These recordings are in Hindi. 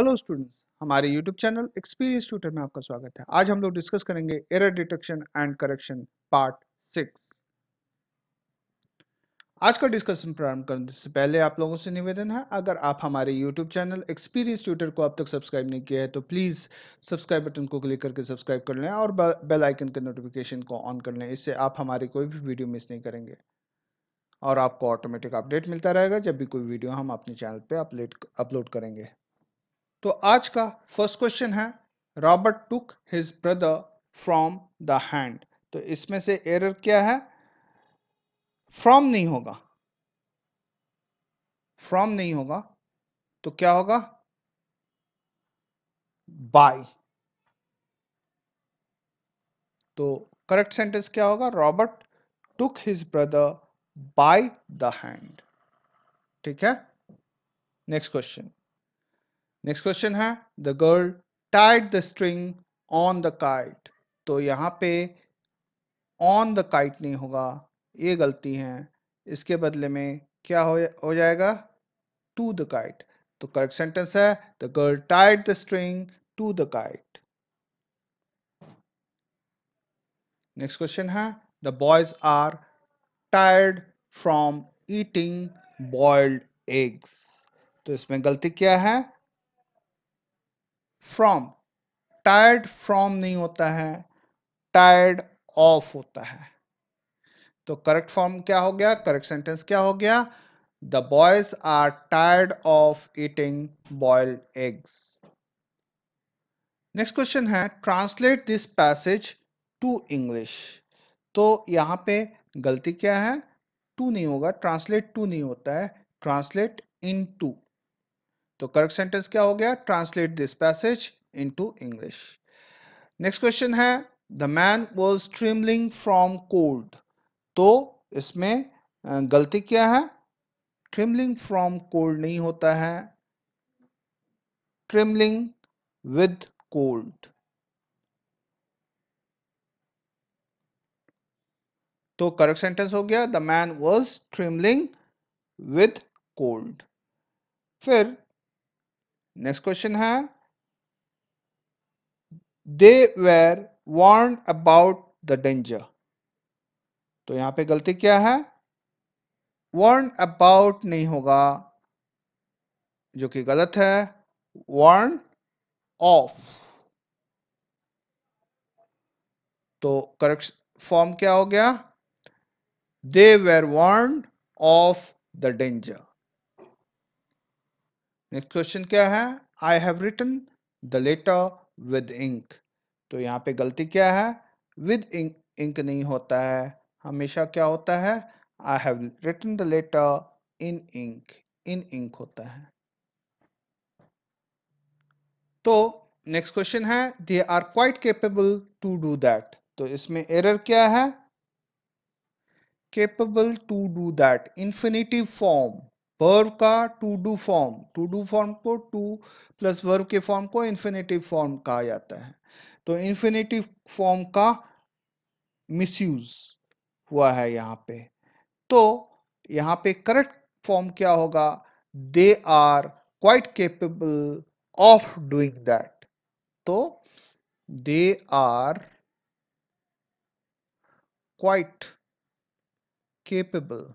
हेलो स्टूडेंट्स हमारे यूट्यूब चैनल एक्सपीरियंस ट्यूटर में आपका स्वागत है। आज हम लोग डिस्कस करेंगे error detection and correction part six आज का डिस्कशन प्रारंभ करने से पहले आप लोगों से निवेदन है, अगर आप हमारे यूट्यूब चैनल एक्सपीरियंस ट्यूटर को अब तक सब्सक्राइब नहीं किया है तो प्लीज़ सब्सक्राइब बटन को क्लिक करके सब्सक्राइब कर लें और बेल आइकन के नोटिफिकेशन को ऑन कर लें। इससे आप हमारी कोई भी वीडियो मिस नहीं करेंगे। और आपको ऑटोमेटिक अपडेट मिलता रहेगा जब भी कोई वीडियो हम अपने चैनल पे अपलोड अपलोड करेंगे। तो आज का फ़र्स्ट क्वेश्चन है Robert took his brother from the hand तो इसमें से एरर क्या है? फ्रॉम नहीं होगा। फ्रॉम नहीं होगा तो क्या होगा? बाय तो करेक्ट सेंटेंस क्या होगा? Robert took his brother by the hand ठीक है? नेक्स्ट क्वेश्चन नेक्स्ट क्वेश्चन है the girl tied the string on the kite तो यहाँ पे ऑन द काइट नहीं होगा ये गलती है। इसके बदले में क्या हो, हो जाएगा? टू द काइट तो करेक्ट सेंटेंस है the girl tied the string to the kite next question है the boys are tired from eating boiled eggs तो इसमें गलती क्या है? फ्रॉम टायर्ड फ्रॉम नहीं होता है टायर्ड ऑफ़ होता है। तो करेक्ट फॉर्म क्या हो गया? करेक्ट सेंटेंस क्या हो गया? The boys are tired of eating boiled eggs next question है translate this passage to English तो यहाँ पे गलती क्या है? टू नहीं होगा ट्रांसलेट टू नहीं होता है ट्रांसलेट इन टू तो करेक्ट सेंटेंस क्या हो गया? Translate this passage into English next question है the man was trembling from cold तो इसमें गलती क्या है? ट्रिमलिंग फ्रॉम कोल्ड नहीं होता है। ट्रिमलिंग विद कोल्ड तो करेक्ट सेंटेंस हो गया the man was trembling with cold फिर नेक्स्ट क्वेश्चन है। They were warn about the danger तो यहाँ पे गलती क्या है? वार्न अबाउट नहीं होगा, जो कि गलत है। वार्न ऑफ़ तो करेक्ट फॉर्म क्या हो गया? They were warn of the danger next question क्या है? I have written the letter with ink तो यहाँ पे गलती क्या है? विद इंक इंक नहीं होता है। हमेशा क्या होता है? I have written the letter in ink in ink होता है। तो नेक्स्ट क्वेश्चन है they are quite capable to do that तो इसमें एरर क्या है? Capable to do that infinitive form verb का to do form to do form को टू प्लस वर्ब के फॉर्म को इन्फिनेटिव फॉर्म कहा जाता है। तो इन्फिनेटिव फॉर्म का मिसयूज हुआ है यहाँ पे। तो यहाँ पे करेक्ट फॉर्म क्या होगा? They are quite capable of doing that तो they are quite capable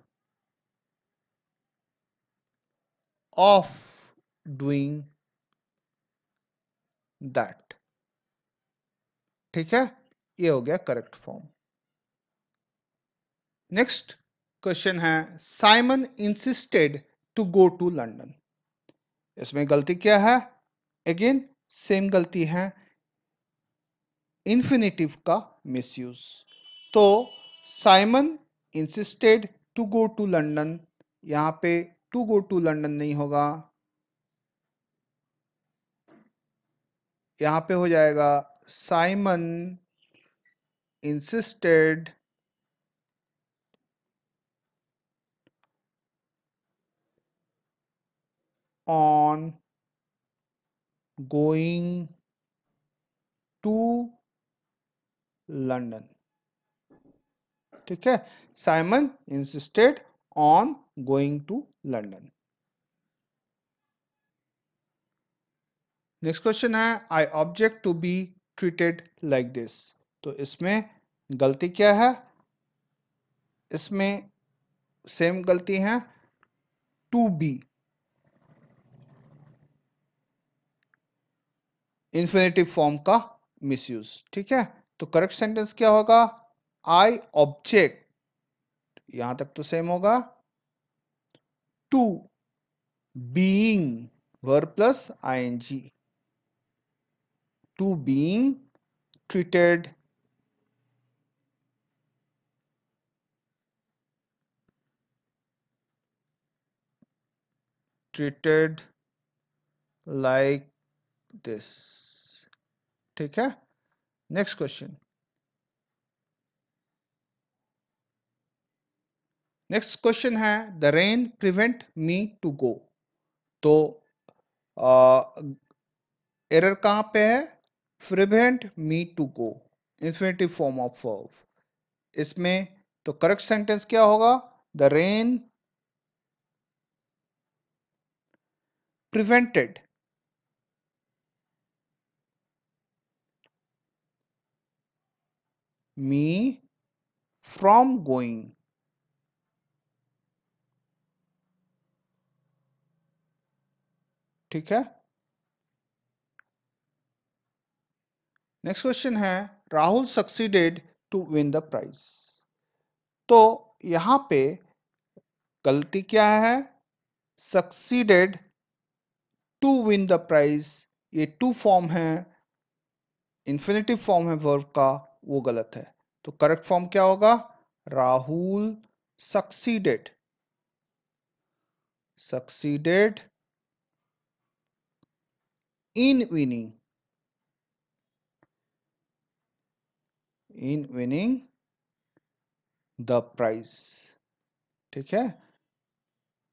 of doing that. ठीक है? ये हो गया करेक्ट फॉर्म नेक्स्ट क्वेश्चन है Simon insisted to go to London इसमें गलती क्या है? अगेन सेम गलती है. इंफिनिटिव का मिसयूज तो Simon insisted to go to London यहाँ पे टू गो टू लंडन नहीं होगा। यहाँ पे हो जाएगा, Simon insisted on going to London. ठीक है? Simon insisted on going to London next question है I object to be treated like this तो इसमें गलती क्या है? इसमें सेम गलती है टू बी इंफिनेटिव फॉर्म का मिसयूज ठीक है? तो करेक्ट सेंटेंस क्या होगा? आई ऑब्जेक्ट यहाँ तक तो सेम होगा। To being verb plus ING to being treated treated like this. ठीक है? नेक्स्ट क्वेश्चन नेक्स्ट क्वेश्चन है the rain prevent me to go तो एरर कहाँ पे है? Prevent me to go infinitive form of verb इसमें तो करेक्ट सेंटेंस क्या होगा? The rain prevented me from going ठीक है? नेक्स्ट क्वेश्चन है Rahul succeeded to win the prize तो यहाँ पे गलती क्या है? Succeeded to win the prize ये टू फॉर्म है इंफिनिटिव फॉर्म है वर्ब का, वो गलत है। तो करेक्ट फॉर्म क्या होगा? Rahul succeeded succeeded in winning in winning the prize ठीक है?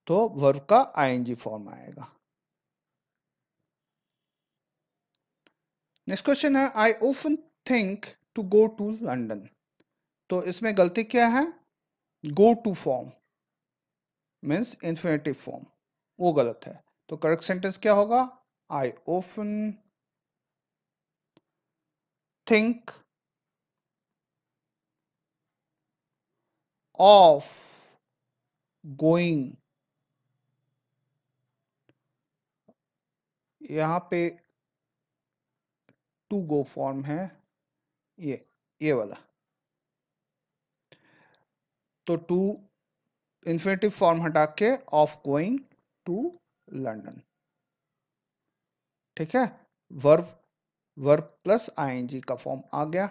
तो वर्ब का आईएनजी फॉर्म आएगा। नेक्स्ट क्वेश्चन है I often think to go to London तो इसमें गलती क्या है? Go to form means infinitive form वो गलत है। तो करेक्ट सेंटेंस क्या होगा? I often think of going यहाँ पे टू गो फॉर्म है ये ये वाला। तो टू इंफिनेटिव फॉर्म हटा के ऑफ़ गोइंग टू लंडन ठीक है? वर्ब वर्ब प्लस आईएनजी का फॉर्म आ गया।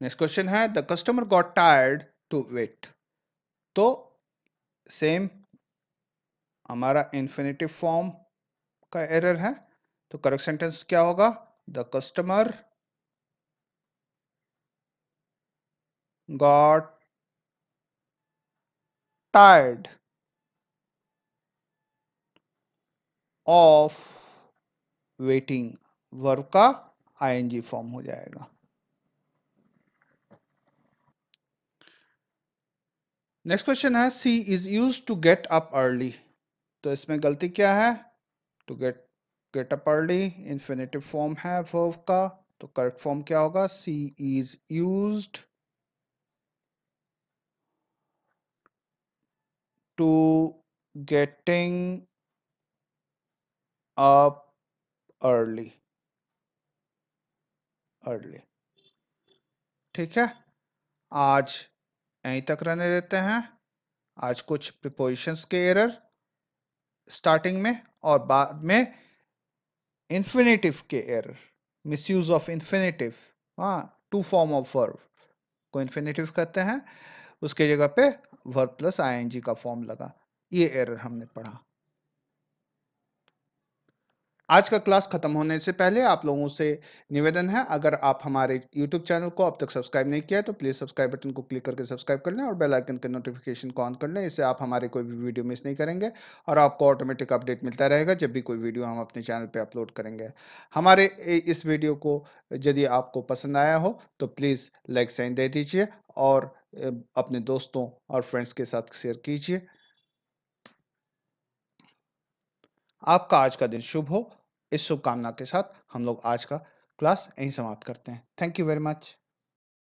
नेक्स्ट क्वेश्चन है the customer got tired to wait तो सेम हमारा इंफिनिटिव फॉर्म का एरर है। तो करेक्ट सेंटेंस क्या होगा? The customer got tired of waiting verb का आईएनजी फॉर्म हो जाएगा। नेक्स्ट क्वेश्चन है she is use to get up early तो इसमें गलती क्या है? To get get up early infinitive form है वर्ब का तो करेक्ट फॉर्म क्या होगा? She is used to getting up early early ठीक है? आज यहीं तक रहने देते हैं। आज कुछ प्रिपोजिशंस के एरर स्टार्टिंग में और बाद में इन्फिनेटिव के एरर मिसयूज ऑफ़ इन्फिनेटिव हाँ टू फॉर्म ऑफ़ वर्ब को इन्फिनेटिव कहते हैं। उसके जगह पे वर्ब प्लस आईएनजी का फॉर्म लगा। ये एरर हमने पढ़ा। आज का क्लास खत्म होने से पहले आप लोगों से निवेदन है, अगर आप हमारे YouTube चैनल को अब तक सब्सक्राइब नहीं किया है तो प्लीज़ सब्सक्राइब बटन को क्लिक करके सब्सक्राइब कर लें और बेल आइकन के नोटिफिकेशन को ऑन कर लें। इससे आप हमारे कोई भी वीडियो मिस नहीं करेंगे और आपको ऑटोमेटिक अपडेट मिलता रहेगा जब भी कोई वीडियो हम अपने चैनल पर अपलोड करेंगे। हमारे इस वीडियो को यदि आपको पसंद आया हो तो प्लीज़ लाइक साइन दे दीजिए और अपने दोस्तों और फ्रेंड्स के साथ शेयर कीजिए। आपका आज का दिन शुभ हो। इस शुभकामना के साथ हम लोग आज का क्लास यहीं समाप्त करते हैं। Thank you very much.